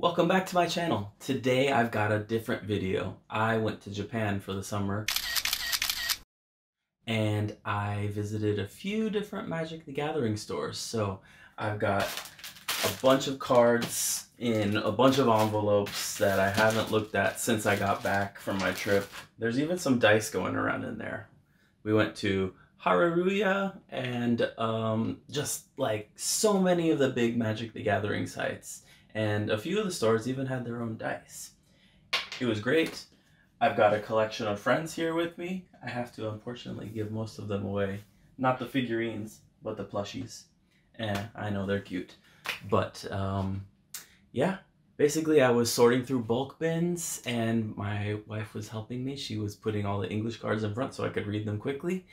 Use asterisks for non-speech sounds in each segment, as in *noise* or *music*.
Welcome back to my channel. Today I've got a different video. I went to Japan for the summer and I visited a few different Magic the Gathering stores. So I've got a bunch of cards in a bunch of envelopes that I haven't looked at since I got back from my trip. There's even some dice going around in there. We went to Hareruya and um, just like so many of the big Magic the Gathering sites. And a few of the stores even had their own dice. It was great. I've got a collection of friends here with me. I have to unfortunately give most of them away. Not the figurines, but the plushies. Eh, I know they're cute. But um, yeah, basically I was sorting through bulk bins and my wife was helping me. She was putting all the English cards in front so I could read them quickly.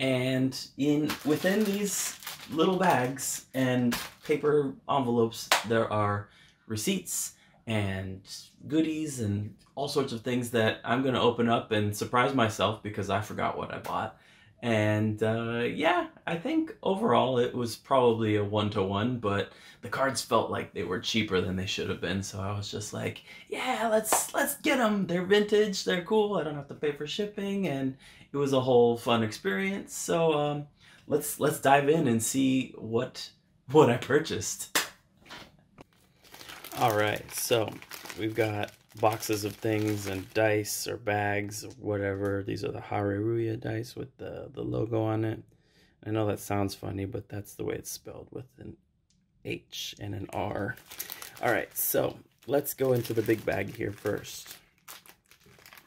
And in within these little bags and paper envelopes, there are receipts and goodies and all sorts of things that I'm going to open up and surprise myself because I forgot what I bought. And uh, yeah, I think overall it was probably a one to one, but the cards felt like they were cheaper than they should have been. So I was just like, yeah, let's let's get them. They're vintage, they're cool. I don't have to pay for shipping, and it was a whole fun experience. So um, let's let's dive in and see what what I purchased. All right, so we've got boxes of things and dice or bags or whatever. These are the Hareruya dice with the, the logo on it. I know that sounds funny, but that's the way it's spelled with an H and an R. All right, so let's go into the big bag here first.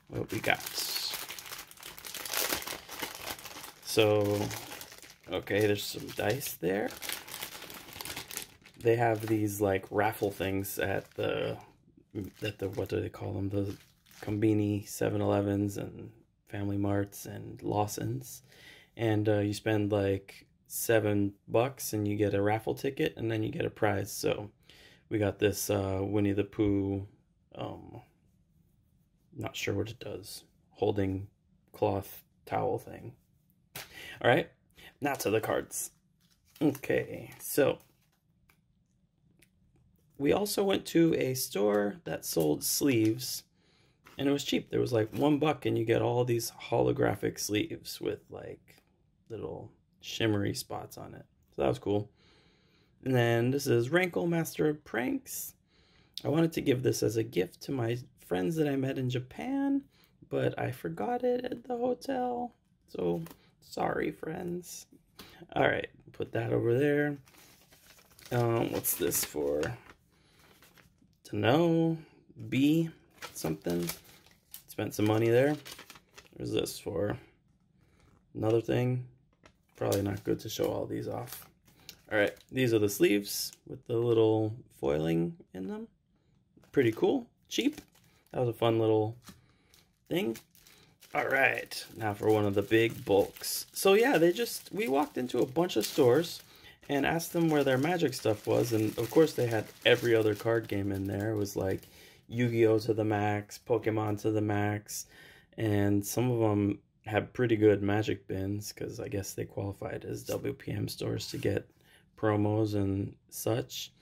What we got. So, okay, there's some dice there. They have these like raffle things at the at the what do they call them the Konbini 7-Elevens and Family Marts and Lawson's, and uh, you spend like seven bucks and you get a raffle ticket and then you get a prize. So we got this uh, Winnie the Pooh. Um, not sure what it does. Holding cloth towel thing. All right, now to the cards. Okay, so we also went to a store that sold sleeves and it was cheap. There was like one buck and you get all these holographic sleeves with like little shimmery spots on it. So that was cool. And then this is Rankle Master of Pranks. I wanted to give this as a gift to my friends that I met in Japan, but I forgot it at the hotel. So sorry, friends. All right, put that over there. Um, what's this for? To know. B something. Spent some money there. There's this for another thing. Probably not good to show all these off. Alright, these are the sleeves with the little foiling in them. Pretty cool. Cheap. That was a fun little thing. Alright, now for one of the big bulks. So yeah, they just, we walked into a bunch of stores and asked them where their magic stuff was. And of course, they had every other card game in there. It was like Yu Gi Oh! to the max, Pokemon to the max, and some of them had pretty good magic bins because I guess they qualified as WPN stores to get promos and such.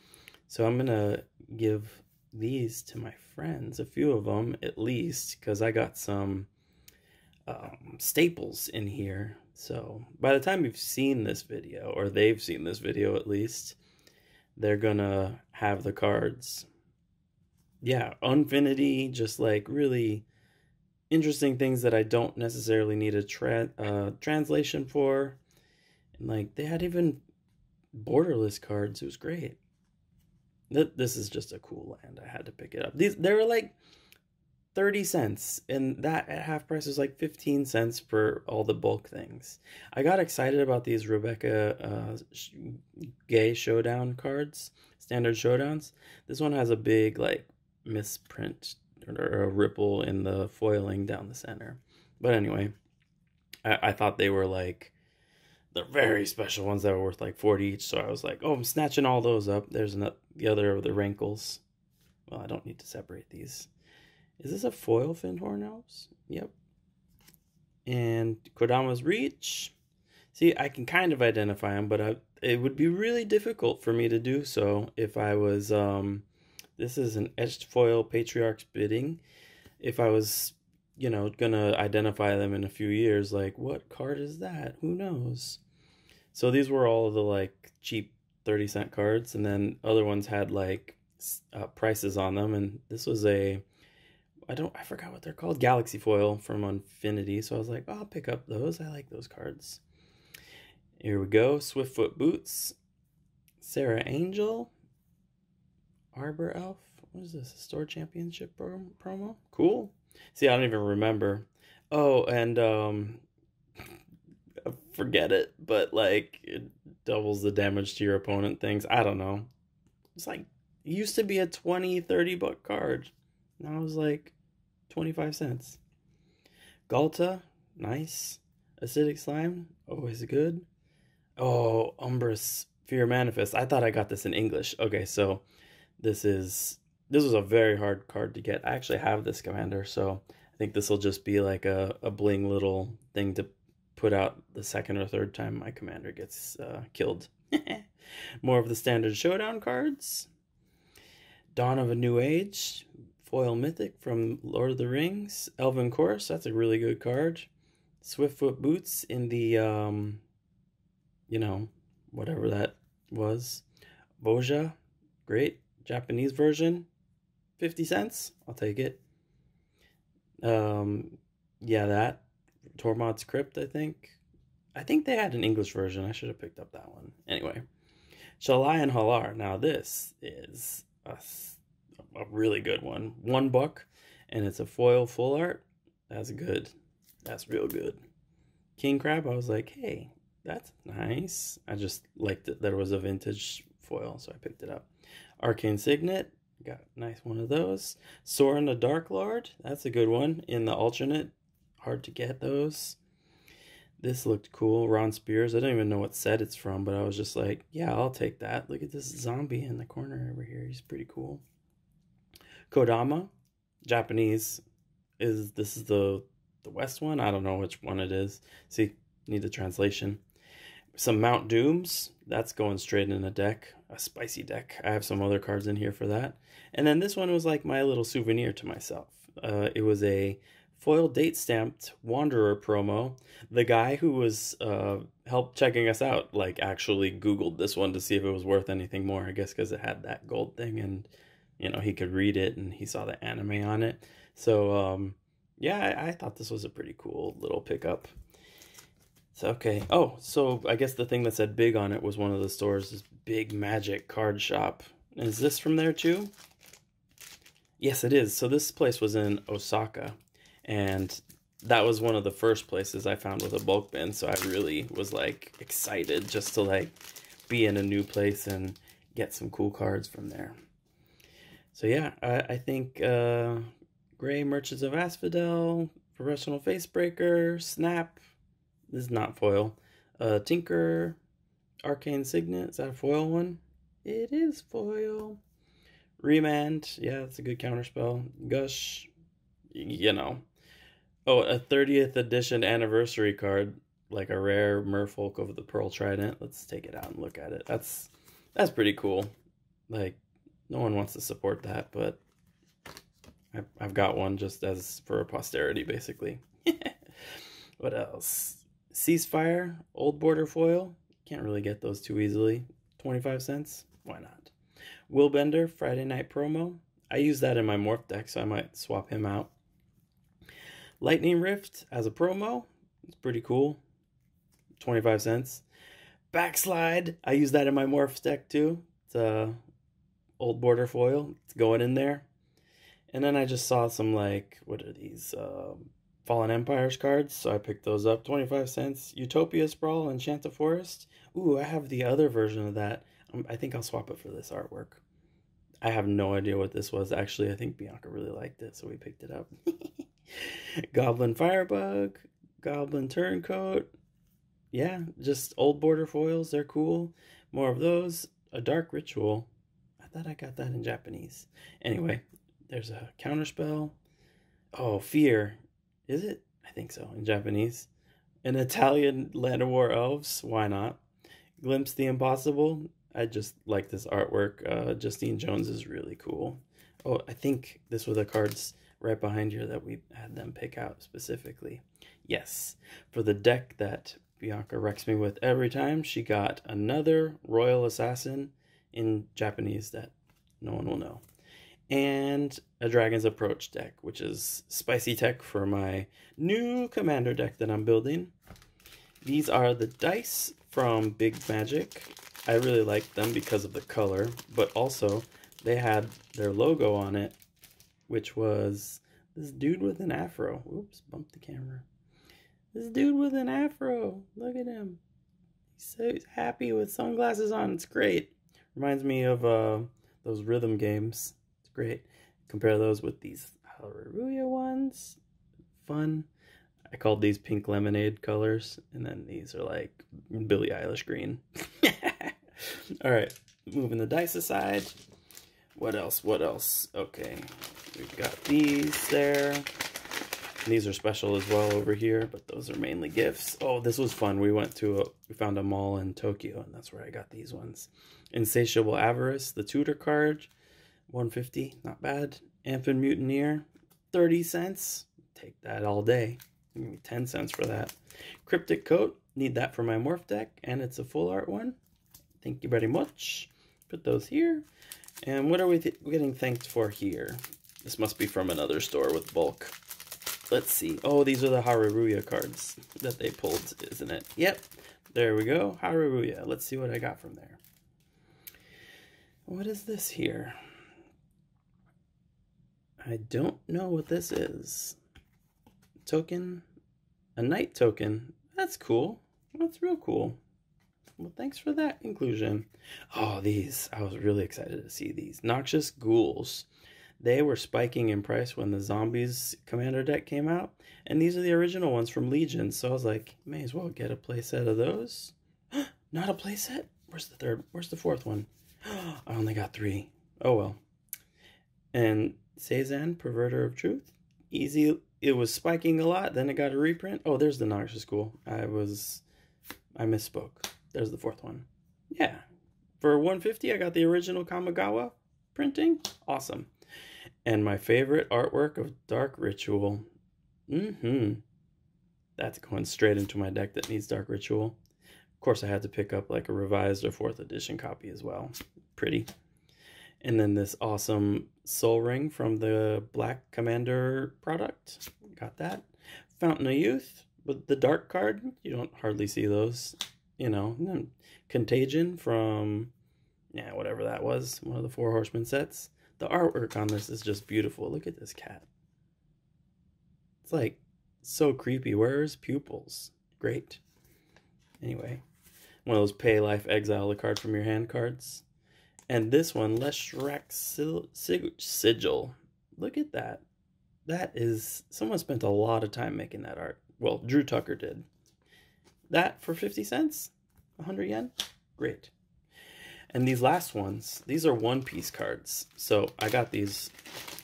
So I'm going to give these to my friends, a few of them at least, because I got some um, staples in here so by the time you've seen this video, or they've seen this video at least, they're gonna have the cards. Yeah, Unfinity, just like really interesting things that I don't necessarily need a tra uh, translation for. And like they had even borderless cards. It was great. That this is just a cool land. I had to pick it up. These they were like 30 cents and that at half price was like 15 cents for all the bulk things. I got excited about these rebecca uh, gay showdown cards standard showdowns. This one has a big like misprint or a ripple in the foiling down the center. But anyway i, I thought they were like the very special ones that were worth like 40 each. So i was like oh i'm snatching all those up. There's another, the other of the wrinkles. Well i don't need to separate these is this a foil Fyndhorn Elves? Yep. And Kodama's Reach. See, I can kind of identify them, but I, it would be really difficult for me to do so if I was um, This is an etched foil Patriarch's Bidding. If I was, you know, gonna identify them in a few years, like, what card is that? Who knows? So these were all the like cheap 30 cent cards, and then other ones had like uh, prices on them. And this was a, I don't, I forgot what they're called, Galaxy Foil from Unfinity. So I was like, oh, I'll pick up those. I like those cards. Here we go Swiftfoot Boots, Serra Angel, Arbor Elf. What is this? A store championship promo? Cool. See, I don't even remember. Oh, and um *laughs* forget it, but like it doubles the damage to your opponent things. I don't know. It's like it used to be a 20, 30 buck card. Now it's like 25 cents. Ghalta, nice. Acidic Slime, always good. Oh, Umbris Fear Manifest. I thought I got this in English. Okay, so this is this was a very hard card to get. I actually have this commander, so I think this will just be like a, a bling little thing to put out the second or third time my commander gets uh, killed. *laughs* More of the standard showdown cards. Dawn of a New Age, foil mythic from Lord of the Rings. Elven Chorus, that's a really good card. Swiftfoot Boots in the um, you know, whatever that was. Boja, great. Japanese version, 50 cents. I'll take it. Um, yeah, that. Tormod's Crypt, I think. I think they had an English version. I should have picked up that one. Anyway, Shalai and Hallar. Now, this is a, a really good one. One buck, and it's a foil full art. That's good. That's real good. King Crab, I was like, hey, that's nice. I just liked it it was a vintage foil, so I picked it up. Arcane Signet, got a nice one of those. Sorin the Dark Lord, that's a good one. In the alternate, hard to get those. This looked cool. Ron Spears, I don't even know what set it's from, but I was just like, yeah, I'll take that. Look at this zombie in the corner over here. He's pretty cool. Kodama, Japanese, is this is the the West one? I don't know which one it is. See, need the translation some Mount Dooms. That's going straight in a deck, a spicy deck. I have some other cards in here for that. And then this one was like my little souvenir to myself. Uh, it was a foil date stamped Wanderer promo. The guy who was uh, help checking us out like actually Googled this one to see if it was worth anything more. I guess because it had that gold thing and you know he could read it and he saw the anime on it. So um, yeah, I, I thought this was a pretty cool little pickup. So, okay. Oh, so I guess the thing that said big on it was one of the stores, this big magic card shop. Is this from there too? Yes, it is. So this place was in Osaka, and that was one of the first places I found with a bulk bin. So I really was like excited just to like be in a new place and get some cool cards from there. So yeah, I, I think uh, Gray Merchants of Asphodel, Professional Facebreaker, Snap, this is not foil. Uh, Tinker, Arcane Signet. Is that a foil one? It is foil. Remand. Yeah, that's a good counterspell. Gush. You know. Oh, a 30th edition anniversary card. Like a rare Merfolk of the Pearl Trident. Let's take it out and look at it. That's that's pretty cool. Like, no one wants to support that, but I've, I've got one just as for posterity, basically. *laughs* what else? Ceasefire, Old Border Foil. Can't really get those too easily. 25 cents. Why not? Willbender, Friday Night Promo. I use that in my Morph deck, so I might swap him out. Lightning Rift as a promo. It's pretty cool. 25 cents. Backslide. I use that in my Morph deck too. It's a old border foil. It's going in there. And then I just saw some like what are these? Um, Fallen Empires cards, so I picked those up. 25 cents. Utopia Sprawl, Enchanted Forest. Ooh, I have the other version of that. Um, I think I'll swap it for this artwork. I have no idea what this was. Actually, I think Bianca really liked it, so we picked it up. *laughs* Goblin Firebug, Goblin Turncoat. Yeah, just old border foils. They're cool. More of those. A Dark Ritual. I thought I got that in Japanese. Anyway, there's a counterspell. Oh, Fear. Is it? I think so in Japanese. An Italian Llanowar Elves. Why not? Glimpse the Impossible. I just like this artwork. Uh, Justine Jones is really cool. Oh, I think this were the cards right behind here that we had them pick out specifically. Yes, for the deck that Bianca wrecks me with every time, she got another Royal Assassin in Japanese that no one will know. And a Dragon's Approach deck, which is spicy tech for my new commander deck that I'm building. These are the dice from Big Magic. I really like them because of the color, but also they had their logo on it, which was this dude with an afro. Oops, bumped the camera. This dude with an afro. Look at him. He's so happy with sunglasses on. It's great. Reminds me of uh, those rhythm games. It's great. Compare those with these Hallelujah ones. Fun. I called these pink lemonade colors, and then these are like Billie Eilish green. *laughs* All right, moving the dice aside. What else? What else? Okay, we've got these there. These are special as well over here, but those are mainly gifts. Oh, this was fun. We went to a, we found a mall in Tokyo, and that's where I got these ones. Insatiable Avarice, the tutor card, 150, not bad. Amphin Mutineer, 30 cents. Take that all day. 10 cents for that. Cryptic Coat, need that for my morph deck, and it's a full art one. Thank you very much. Put those here. And what are we th getting thanked for here? This must be from another store with bulk. Let's see. Oh, these are the Hareruya cards that they pulled, isn't it? Yep. There we go. Hareruya. Let's see what I got from there. What is this here? I don't know what this is token, a knight token. That's cool. That's real cool. Well, thanks for that inclusion. Oh, these. I was really excited to see these. Noxious Ghouls. They were spiking in price when the Zombies Commander deck came out. And these are the original ones from Legion. So I was like, may as well get a playset of those. *gasps* Not a playset? Where's the third? Where's the fourth one? *gasps* I only got three. Oh well. And Seizan, Perverter of Truth. Easy it was spiking a lot. Then it got a reprint. Oh, there's the Noxious Ghoul. I was, I misspoke. There's the fourth one. Yeah, for 150, I got the original Kamigawa printing. Awesome. And my favorite artwork of Dark Ritual. Mm-hmm. That's going straight into my deck that needs Dark Ritual. Of course, I had to pick up like a revised or fourth edition copy as well. Pretty. And then this awesome Sol Ring from the Black Commander product. Got that. Fountain of Youth with the Dark card. You don't hardly see those, you know. Contagion from, yeah, whatever that was. One of the Four Horsemen sets. The artwork on this is just beautiful. Look at this cat. It's like so creepy. Where's pupils? Great. Anyway, one of those pay life exile a card from your hand cards. And this one, Leshrac Sigil. Look at that. That is, someone spent a lot of time making that art. Well, Drew Tucker did. That for 50 cents? 100 yen? Great. And these last ones, these are one piece cards. So I got these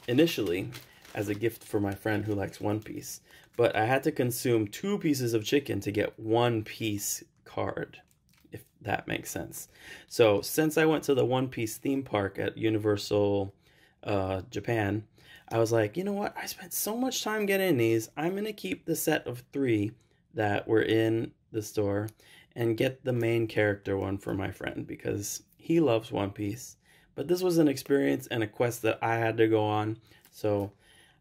initially as a gift for my friend who likes one piece. But I had to consume two pieces of chicken to get one piece card if that makes sense. So since I went to the One Piece theme park at Universal uh, Japan, I was like, you know what? I spent so much time getting these. I'm going to keep the set of three that were in the store and get the main character one for my friend because he loves One Piece. But this was an experience and a quest that I had to go on. So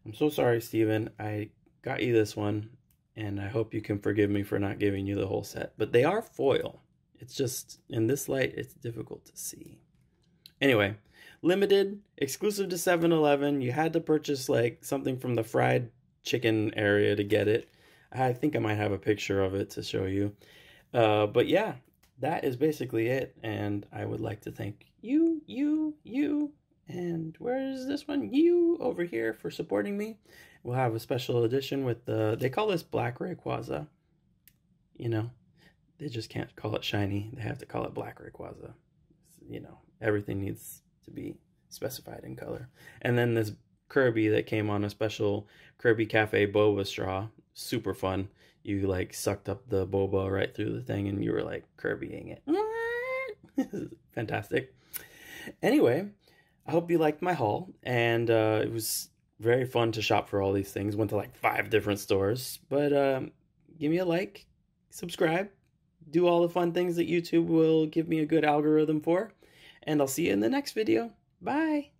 I'm so sorry, Steven. I got you this one and I hope you can forgive me for not giving you the whole set. But they are foil. It's just, in this light, it's difficult to see. Anyway, limited, exclusive to 7-Eleven. You had to purchase like something from the fried chicken area to get it. I think I might have a picture of it to show you. Uh, but yeah, that is basically it. And I would like to thank you, you, you, and where's this one? You over here for supporting me. We'll have a special edition with the, they call this Black Rayquaza. You know, they just can't call it shiny. They have to call it black Rayquaza. You know, everything needs to be specified in color. And then this Kirby that came on a special Kirby Cafe boba straw. Super fun. You like sucked up the boba right through the thing and you were like Kirbying it. *laughs* Fantastic. Anyway, I hope you liked my haul, and uh, it was very fun to shop for all these things. Went to like five different stores, but um, give me a like, subscribe, do all the fun things that YouTube will give me a good algorithm for, and I'll see you in the next video. Bye.